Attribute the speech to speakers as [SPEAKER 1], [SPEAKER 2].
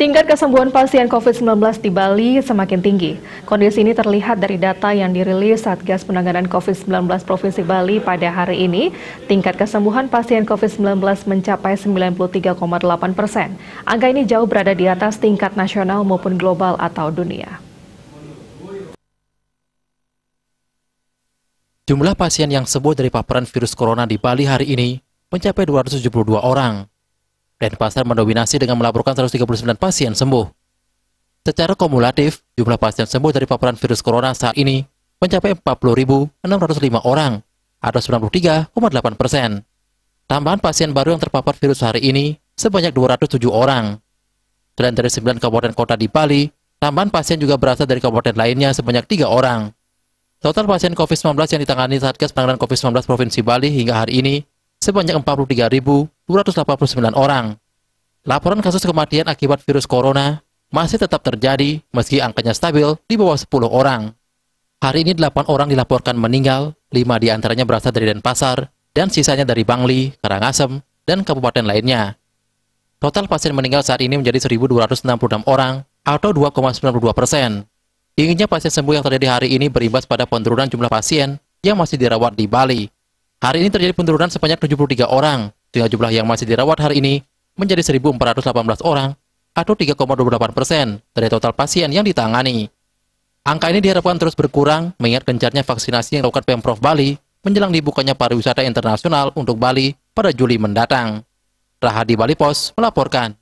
[SPEAKER 1] Tingkat kesembuhan pasien COVID-19 di Bali semakin tinggi. Kondisi ini terlihat dari data yang dirilis Satgas Penanganan COVID-19 Provinsi Bali pada hari ini. Tingkat kesembuhan pasien COVID-19 mencapai 93,8 persen. Angka ini jauh berada di atas tingkat nasional maupun global atau dunia.
[SPEAKER 2] Jumlah pasien yang sembuh dari paparan virus corona di Bali hari ini mencapai 272 orang. Denpasar mendominasi dengan melaporkan 139 pasien sembuh. Secara kumulatif, jumlah pasien sembuh dari paparan virus corona saat ini mencapai 40.605 orang atau 93,8 persen. Tambahan pasien baru yang terpapar virus hari ini sebanyak 207 orang. Selain dari 9 kabupaten kota di Bali, tambahan pasien juga berasal dari kabupaten lainnya sebanyak 3 orang. Total pasien COVID-19 yang ditangani Satgas Penanganan COVID-19 Provinsi Bali hingga hari ini sebanyak 43.289 orang. Laporan kasus kematian akibat virus corona masih tetap terjadi meski angkanya stabil di bawah 10 orang. Hari ini 8 orang dilaporkan meninggal, 5 di antaranya berasal dari Denpasar, dan sisanya dari Bangli, Karangasem, dan kabupaten lainnya. Total pasien meninggal saat ini menjadi 1.266 orang atau 2,92 persen. Tingginya pasien sembuh yang terjadi hari ini berimbas pada penurunan jumlah pasien yang masih dirawat di Bali. Hari ini terjadi penurunan sebanyak 73 orang, sehingga jumlah yang masih dirawat hari ini menjadi 1.418 orang atau 3,28 persen dari total pasien yang ditangani. Angka ini diharapkan terus berkurang mengingat gencarnya vaksinasi yang dilakukan Pemprov Bali menjelang dibukanya pariwisata internasional untuk Bali pada Juli mendatang. Rahadi Bali Pos melaporkan.